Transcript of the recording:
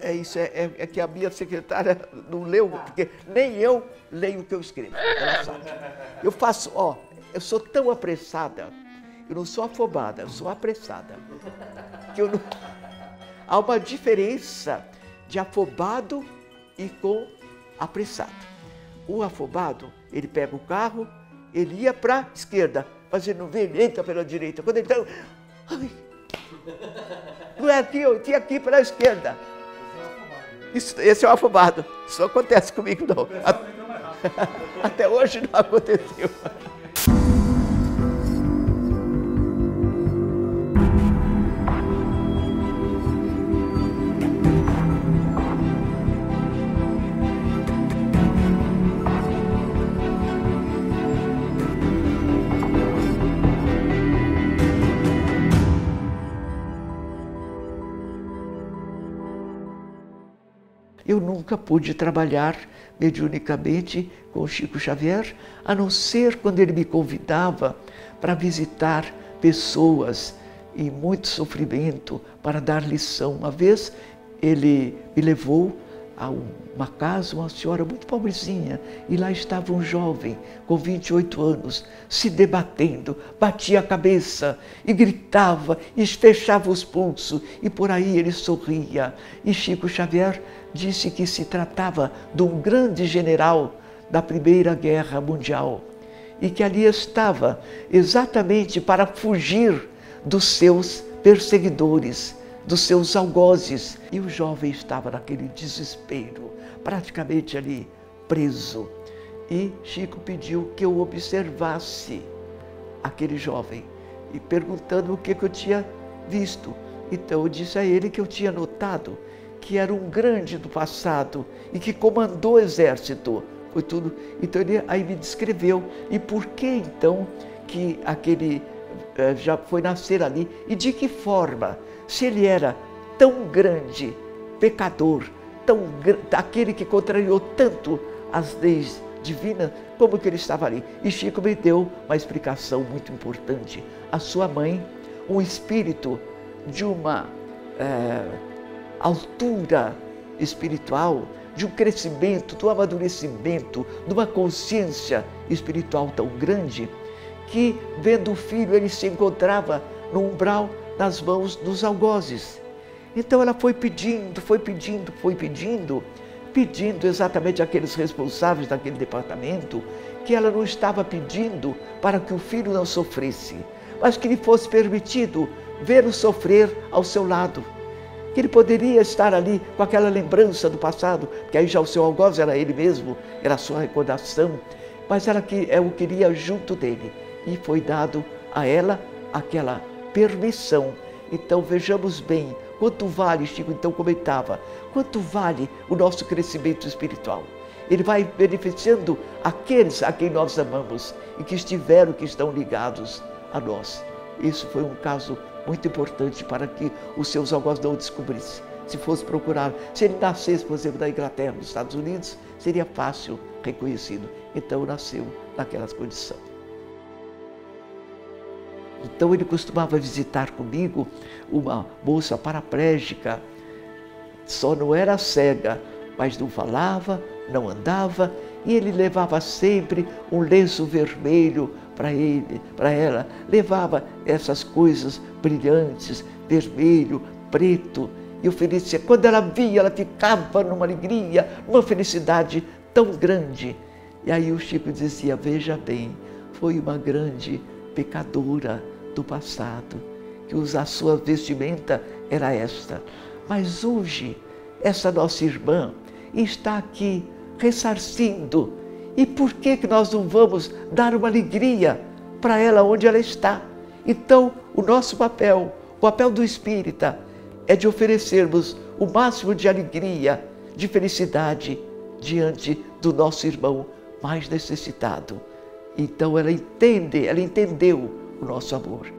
É isso, é, é, é, que a minha secretária não leu, porque nem eu leio o que eu escrevo. Ela sabe. Eu faço, ó, eu sou tão apressada, eu não sou afobada, eu sou apressada. Que eu não... Há uma diferença de afobado e com apressado. O afobado, ele pega o carro, ele ia para a esquerda, mas ele não vê, ele entra pela direita. Quando ele está. Ai, não é aqui, eu tinha aqui pela esquerda. Isso, esse é o afobado. Isso não acontece comigo, não. Até hoje não aconteceu. Eu nunca pude trabalhar mediunicamente com o Chico Xavier, a não ser quando ele me convidava para visitar pessoas em muito sofrimento, para dar lição. Uma vez ele me levou a uma casa, uma senhora muito pobrezinha, e lá estava um jovem com 28 anos, se debatendo, batia a cabeça e gritava, e fechava os pulsos, e por aí ele sorria. E Chico Xavier disse que se tratava de um grande general da Primeira Guerra Mundial e que ali estava exatamente para fugir dos seus perseguidores, dos seus algozes. E o jovem estava naquele desespero, praticamente ali preso. E Chico pediu que eu observasse aquele jovem e perguntando o que, que eu tinha visto. Então eu disse a ele que eu tinha notado que era um grande do passado e que comandou o exército. Foi tudo. Então ele aí me descreveu. E por que então que aquele já foi nascer ali? E de que forma? Se ele era tão grande pecador, tão aquele que contrariou tanto as leis divinas, como que ele estava ali? E Chico me deu uma explicação muito importante. A sua mãe, um espírito de uma é, altura espiritual, de um crescimento, do amadurecimento, de uma consciência espiritual tão grande, que, vendo o filho, ele se encontrava no umbral nas mãos dos algozes. Então ela foi pedindo, foi pedindo, foi pedindo, pedindo exatamente aqueles responsáveis daquele departamento que ela não estava pedindo para que o filho não sofresse, mas que lhe fosse permitido vê-lo sofrer ao seu lado que ele poderia estar ali com aquela lembrança do passado, que aí já o seu algoz era ele mesmo, era sua recordação, mas ela que é o queria junto dele e foi dado a ela aquela permissão. Então vejamos bem quanto vale, Chico então comentava, quanto vale o nosso crescimento espiritual. Ele vai beneficiando aqueles a quem nós amamos e que estiveram, que estão ligados a nós. Isso foi um caso muito importante para que os seus avós não descobrissem. Se fosse procurar, se ele nascesse, por exemplo, da Inglaterra, nos Estados Unidos, seria fácil reconhecido. Então nasceu naquelas condições. Então ele costumava visitar comigo uma moça paraplégica, só não era cega, mas não falava, não andava, e ele levava sempre um lenço vermelho para ele, para ela, levava essas coisas brilhantes, vermelho, preto, e oferecia. Quando ela via, ela ficava numa alegria, numa felicidade tão grande. E aí o Chico dizia: Veja bem, foi uma grande pecadora do passado, que a sua vestimenta era esta. Mas hoje, essa nossa irmã está aqui ressarcindo e por que, que nós não vamos dar uma alegria para ela onde ela está? Então, o nosso papel, o papel do espírita, é de oferecermos o máximo de alegria, de felicidade diante do nosso irmão mais necessitado. Então ela entende, ela entendeu o nosso amor.